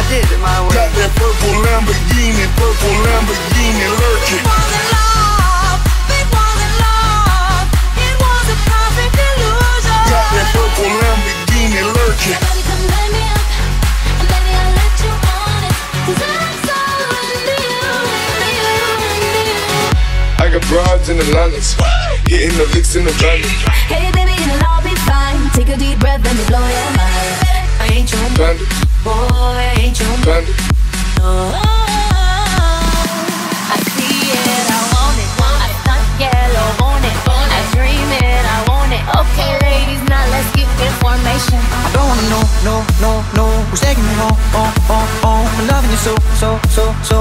I did it my way. Got that purple Lamborghini, purple Lamborghini lurking. Wasn't love, it wasn't love. It was a perfect illusion. Got that purple Lamborghini lurking. Baby, come light me up, and baby, I'll let you on it. 'Cause I'm so into you, into you, into you. I got broads in the Atlantis, hitting the licks in the van. Hey baby, it'll all be fine. Take a deep breath, let me blow your mind. I ain't your Bandit, boy, I ain't your bandit. Oh, I see it, I want it. I stunt yellow, want it. I dream it, I want it. Okay, ladies, now let's get information. I don't wanna know, no, no, no Who's taking me home, home, home, home I'm loving you so, so, so, so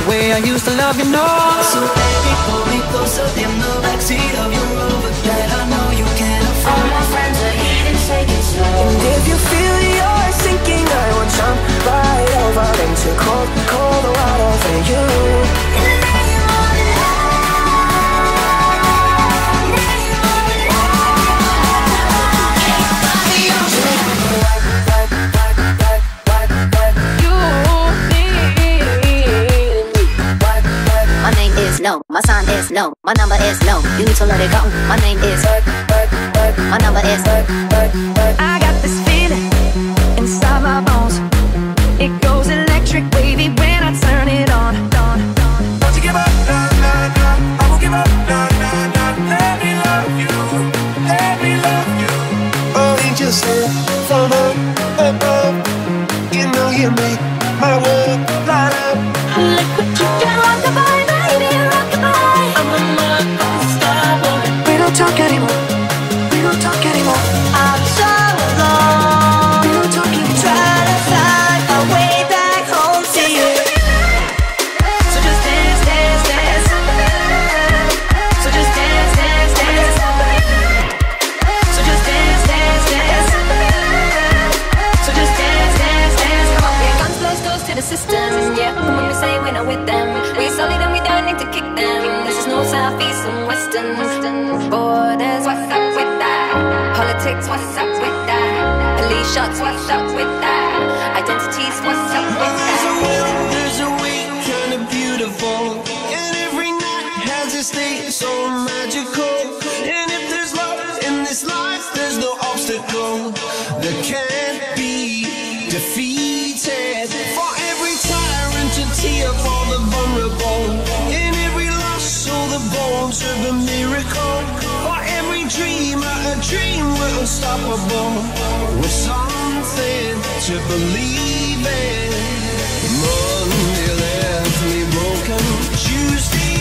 The way I used to love you, no So baby, pull me closer in the backseat of your Rover that I know is no, my number is no. You need to let it go. My name is, my number is. I got this feeling inside my bones. It goes electric wavy when I turn it on. on, on. Don't you give up, nah, nah, nah. I won't give up, nah, nah, nah. Let me love you, let me love you. Oh, angels sent from up above. You know you make my world light with them. We solid and we don't need to kick them. This is no south, east, and western. Borders, what's up with that? Politics, what's up with that? Police shots, what's up with that? Identities, what's up with that? There's a will, there's a way, kinda beautiful. And every night has a state so magical. And if there's love in this life, there's no obstacle that can't be defeated. The of a miracle. For every dreamer, a dream we're unstoppable. With something to believe in. Monday left me broken. Tuesday